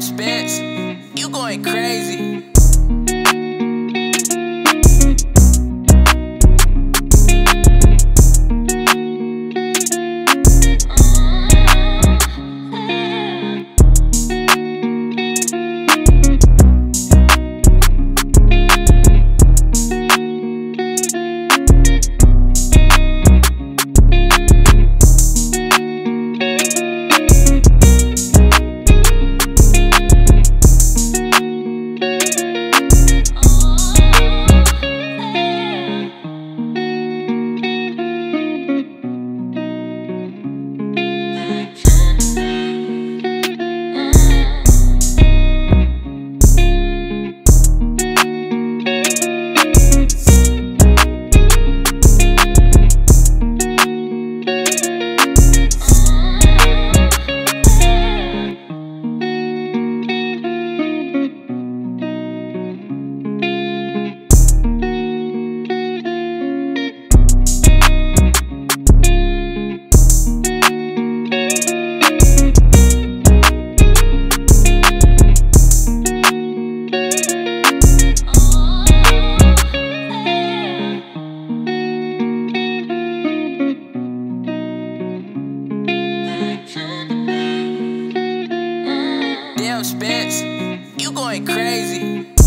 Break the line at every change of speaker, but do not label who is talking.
Spence, you going crazy. Crazy.